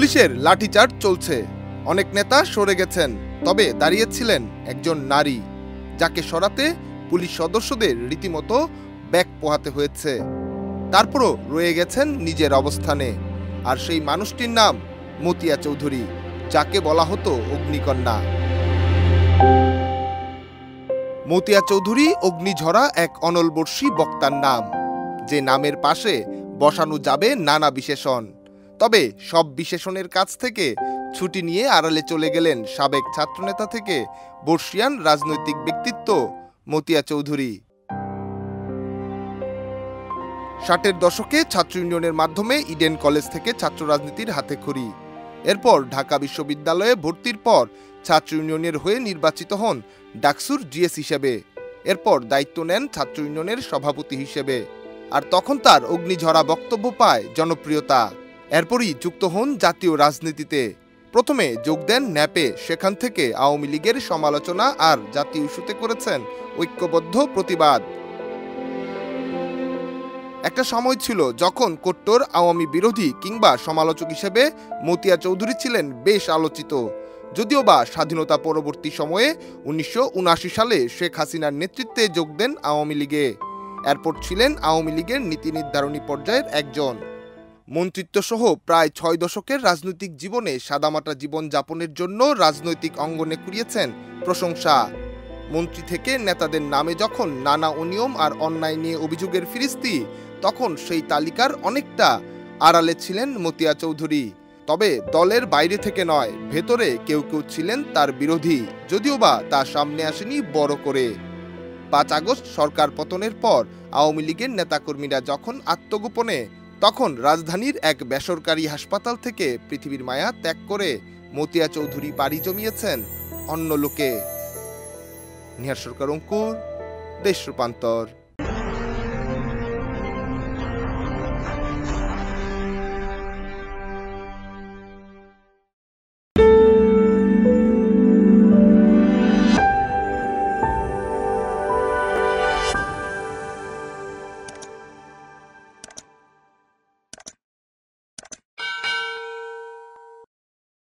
পুলিশের লাঠিচার্জ চলছে। অনেক নেতা সরে গেছেন, তবে দাঁড়িয়েছিলেন একজন নারী, যাকে সরাতে পুলিশ সদস্যদের রীতিমতো ব্যাগ পোহাতে হয়েছে। তারপরও রয়ে গেছেন নিজের অবস্থানে, আর সেই মানুষটির নাম মতিয়া চৌধুরী, যাকে বলা হতো অগ্নিকন্যা। মতিয়া চৌধুরী অগ্নিঝরা এক অনলবর্ষী বক্তার নাম, যে নামের পাশে বসানো যাবে নানা বিশেষণ। তবে সব বিশেষণের কাছ থেকে ছুটি নিয়ে আড়ালে চলে গেলেন সাবেক ছাত্রনেতা থেকে বর্ষিয়ান রাজনৈতিক ব্যক্তিত্ব মতিয়া চৌধুরী। ষাটের দশকে ছাত্র ইউনিয়নের মাধ্যমে ইডেন কলেজ থেকে ছাত্র রাজনীতির হাতে খড়ি। এরপর ঢাকা বিশ্ববিদ্যালয়ে ভর্তির পর ছাত্র ইউনিয়নের হয়ে নির্বাচিত হন ডাকসুর জিএস হিসেবে। এরপর দায়িত্ব নেন ছাত্র ইউনিয়নের সভাপতি হিসেবে। আর তখন তার অগ্নিঝরা বক্তব্য পায় জনপ্রিয়তা। এরপরই যুক্ত হন জাতীয় রাজনীতিতে। প্রথমে যোগ দেন ন্যাপে, সেখান থেকে আওয়ামী লীগের সমালোচনা আর জাতীয় ইস্যুতে করেছেন ঐক্যবদ্ধ প্রতিবাদ। একটা সময় ছিল যখন কট্টর আওয়ামী বিরোধী কিংবা সমালোচক হিসেবে মতিয়া চৌধুরী ছিলেন বেশ আলোচিত। যদিও বা স্বাধীনতা পরবর্তী সময়ে উনিশশো উনআশি সালে শেখ হাসিনার নেতৃত্বে যোগ দেন আওয়ামী লীগে। এরপর ছিলেন আওয়ামী লীগের নীতি নির্ধারণী পর্যায়ের একজন। মন্ত্রিত্ব সহ প্রায় ছয় দশকের রাজনৈতিক জীবনে সাদামাটা জীবন যাপনের জন্য রাজনৈতিক অঙ্গনে কুড়িয়েছেন প্রশংসা। মন্ত্রী থেকে নেতাদের নামে যখন নানা অনিয়ম আর অন্যায় নিয়ে অভিযোগের ফিরিস্তি, তখন সেই তালিকার অনেকটা আড়ালে ছিলেন মতিয়া চৌধুরী। তবে দলের বাইরে থেকে নয়, ভেতরে কেউ কেউ ছিলেন তার বিরোধী, যদিও বা তা সামনে আসেনি বড় করে। পাঁচ আগস্ট সরকার পতনের পর আওয়ামী লীগের নেতাকর্মীরা যখন আত্মগোপনে তখন রাজধানীর এক বেসরকারি হাসপাতাল থেকে পৃথিবীর মায়া ত্যাগ করে মতিয়া চৌধুরী পাড়ি জমিয়েছেন অন্য লোকে। নিহার সরকার অঙ্কুর, দেশ রূপান্তর।